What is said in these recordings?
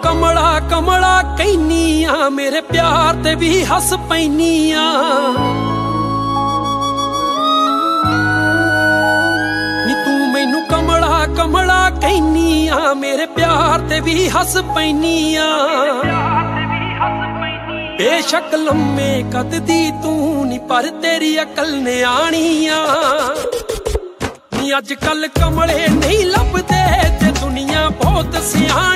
ਕਮਲਾ ਕਹਿਨੀ ਆ ਮੇਰੇ ਪਿਆਰ ਤੇ ਵੀ ਹੱਸ ਪੈਨੀ ਆ ਨੀ ਤੂੰ ਮੈਨੂੰ ਕਮਲਾ ਕਮਲਾ ਕਹਿਨੀ ਆ ਮੇਰੇ ਪਿਆਰ ਤੇ ਵੀ ਹੱਸ ਪੈਨੀ ਆ ਬੇਸ਼ੱਕ ਲੰਮੇ ਕਦ ਦੀ ਤੂੰ ਨੀ, ਪਰ ਤੇਰੀ ਅਕਲ ਨਿਆਣੀ ਆ ਨੀ ਅੱਜ ਕੱਲ ਕਮਲੇ ਨਹੀਂ ਲੱਭਦੇ ਤੇ ਦੁਨੀਆ ਬਹੁਤ ਸਿਆਣੀ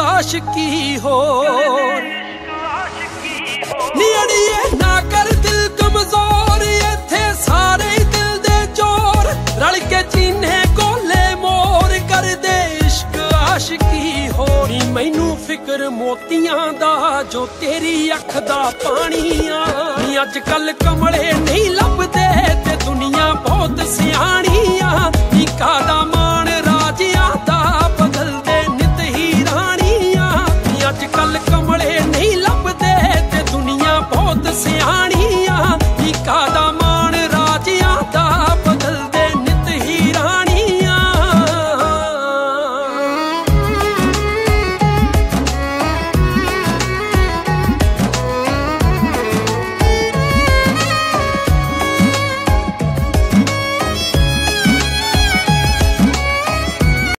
ਆਸ਼ਕੀ ਹੋਰ। ਨਿੜੀਏ ਨਾ ਕਰ ਦਿਲ ਕਮਜ਼ੋਰ, ਇੱਥੇ ਸਾਰੇ ਦਿਲ ਦੇ ਚੋਰ। ਰਲ ਕੇ ਚੀਨੇ ਕੋਲੇ ਮੋਰ ਕਰਦੇ ਇਸ਼ਕ ਆਸ਼ਕੀ ਹੋਰੀ। ਮੈਨੂੰ ਫਿਕਰ ਮੋਤੀਆਂ ਦਾ, ਜੋ ਤੇਰੀ ਅੱਖ ਦਾ ਪਾਣੀ ਆ। ਨੀ ਅੱਜ ਕੱਲ ਕਮਲੇ ਨਹੀਂ ਲੱਭਦੇ ਤੇ ਦੁਨੀਆ ਬਹੁਤ ਸਿਆਣੀ